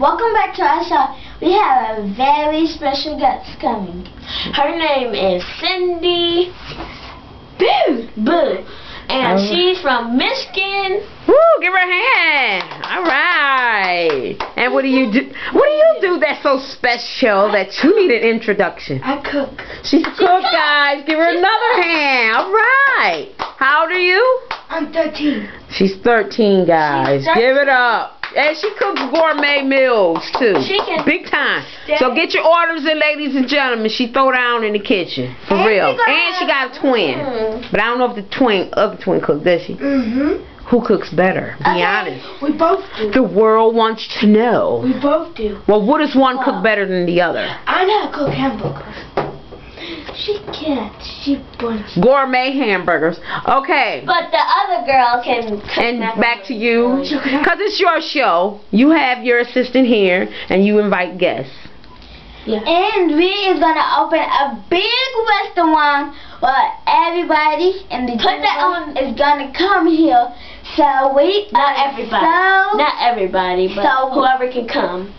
Welcome back to our show. We have a very special guest coming. Her name is Cindy Boo. Boo. And Oh. she's from Michigan. Woo, give her a hand. All right. And what do you do? What do you do that's so special that you need an introduction? I cook. She's a cook, guys. Give her another hand. All right. How old are you? I'm 13. She's 13, guys. She's Give it up. And she cooks gourmet meals, too. She can- Big time. So get your orders in, ladies and gentlemen. She throw down in the kitchen. For And real. And she got a twin. Mm. But I don't know if the twin, other twin cooks, does she? Mm-hmm. Who cooks better? Be honest. We both do. The world wants to know. We both do. Well, what does one Well- cook better than the other? I know how to cook hamburgers. She can't. She wants. Gourmet hamburgers. Okay. But the other girl can And back to you. Because it's your show. You have your assistant here, and you invite guests. Yeah. And we is gonna open a big restaurant where everybody in the put that on is gonna come here. So we not everybody, so not everybody, but so, whoever can come.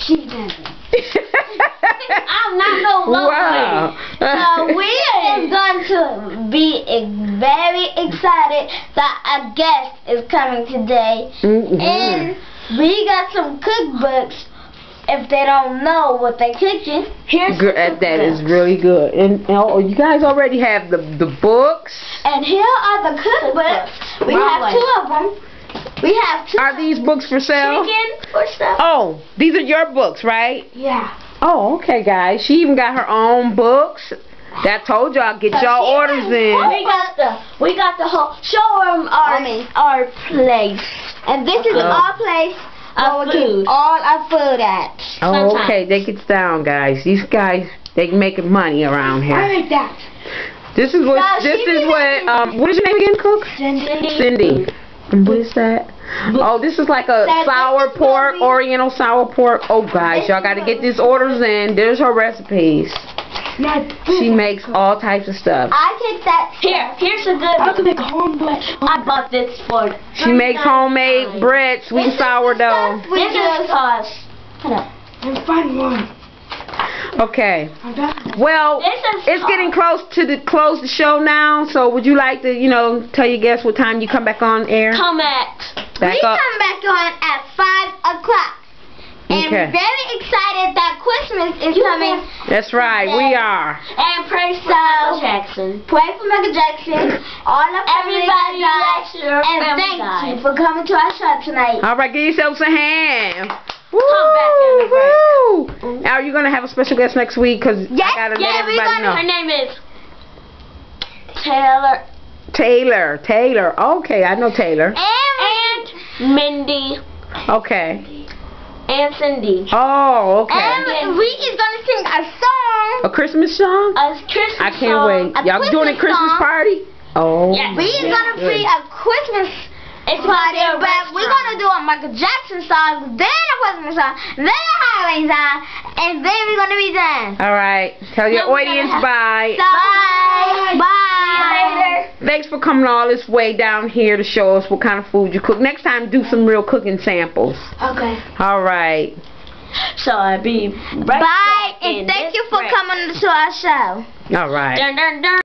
She's busy. I'm not no low Wow. So we is going to be very excited that a guest is coming today. Mhm. And we got some cookbooks. If they don't know what they're cooking, here's Gr- the that that is cookbooks. really good. And oh, you guys already have the the books. And here are the cookbooks. We have two of them. We have two. Are these books for sale? chicken or stuff? Oh, these are your books, right? Yeah. Oh, okay, guys. She even got her own books. That told y'all get y'all orders in. We got the we got the whole show them our our place. And this is Uh-oh. our place. Our food. All our food at. Oh, okay. They get down, guys. These guys, they making money around here. I like that. This is what. Now, This is what. Um, what is your name again, Cook? Cindy. Cindy. And what is that? Oh, this is like a That- sour pork, Oriental sour pork. Oh, guys, y'all got to get these orders in. There's her recipes. She makes all types of stuff. I take that. Here, here's a good I can make homemade. I bought this for She makes homemade bread, sweet This is the sourdough. This is use. cost. And find one. Okay. Well, it's getting close to the close the show now. So, would you like to, you know, tell your guests what time you come back on air? Come at. Back we up. come back on at 5 o'clock. And Okay. we're very excited that Christmas is coming. That's right. We are. And pray for Michael Jackson. Pray for Michael Jackson. All of Everybody bless your And thank died. you for coming to our show tonight. All right, give yourselves a hand. Woo, back in the break. Woo. Are you gonna have a special guest next week? Cause Yes, I gotta yeah, let everybody gonna- Her name is Taylor Taylor, Taylor. Okay, I know Taylor. And, and Mindy Okay. and Cindy. Oh, okay. and we is going to sing a song. A Christmas song? A Christmas I can't song. wait. Y'all doing a Christmas Christmas song. party? Oh. Yes. We is going to Good. be a Christmas It's party, gonna be a but we're restaurant. going to do a Michael Jackson song, then a Christmas song, then a Halloween song, and then we're going to be done. All right. Tell your No, we're gonna audience have- bye. Bye. Bye. See you later. Thanks for coming all this way down here to show us what kind of food you cook. Next time, do some real cooking samples. Okay. All right. So I'll be right Bye, back and thank you for break. coming to our show. All right. Dun, dun, dun.